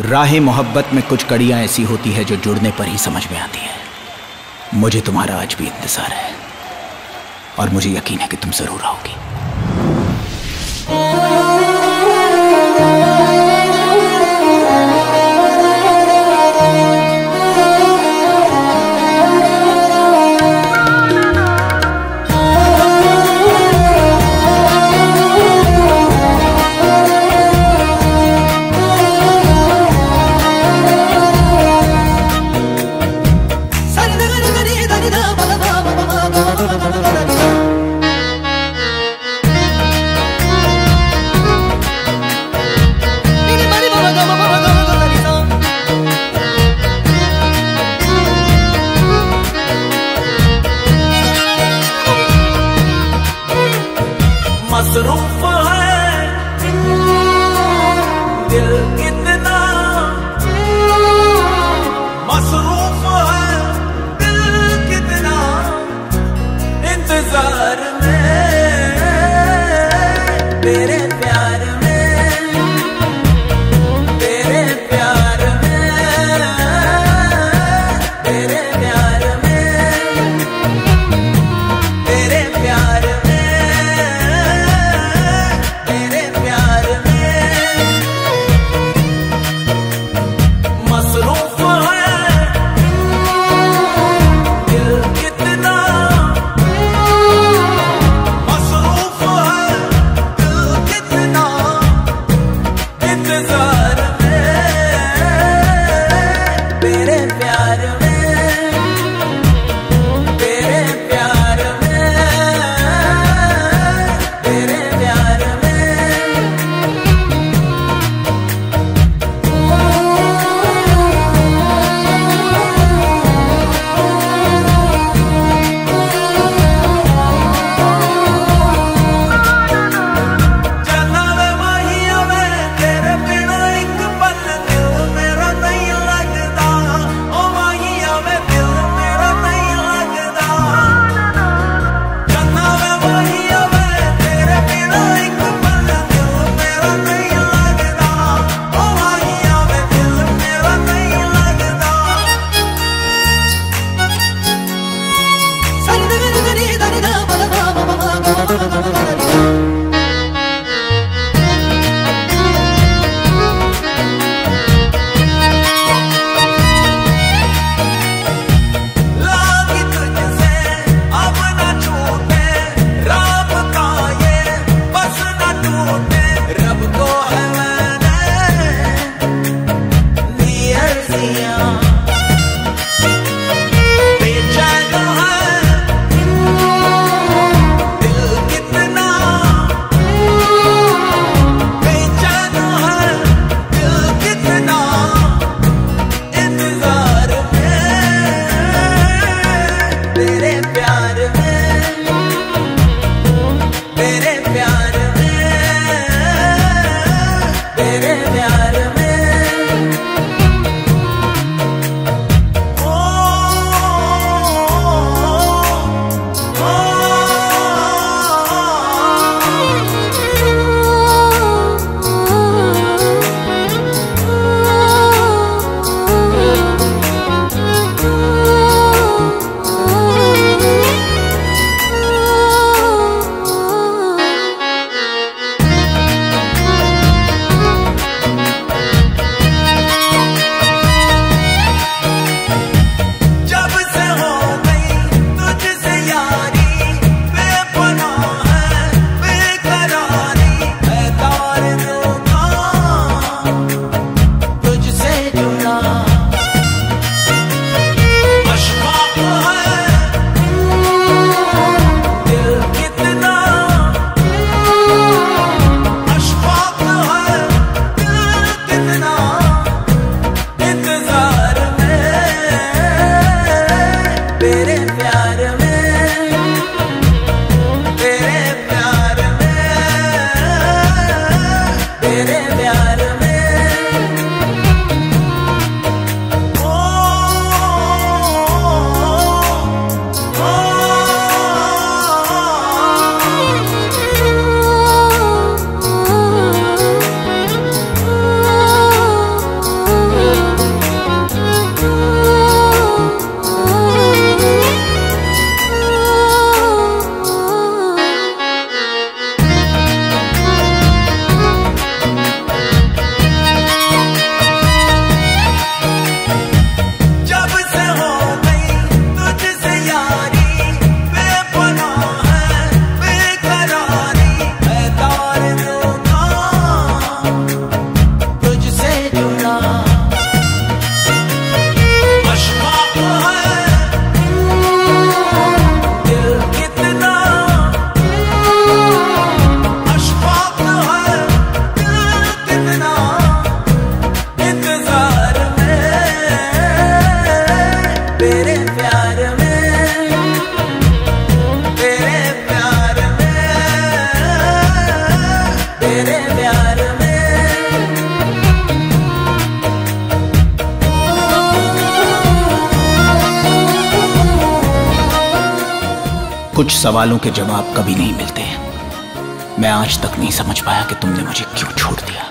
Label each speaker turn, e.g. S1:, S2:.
S1: राह मोहब्बत में कुछ कड़ियाँ ऐसी होती है जो जुड़ने पर ही समझ में आती है। मुझे तुम्हारा आज भी इंतज़ार है और मुझे यकीन है कि तुम ज़रूर आओगी। कुछ सवालों के जवाब कभी नहीं मिलते। मैं आज तक नहीं समझ पाया कि तुमने मुझे क्यों छोड़ दिया।